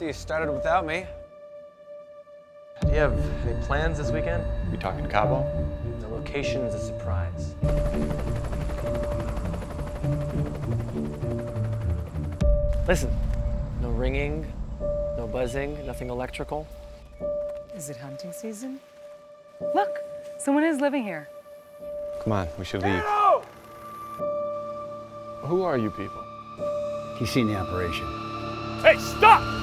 So you started without me. Do you have any plans this weekend? We talking Cabo? The location is a surprise. Listen, no ringing, no buzzing, nothing electrical. Is it hunting season? Look, someone is living here. Come on, we should leave. Who are you people? He's seen the operation. Hey, stop!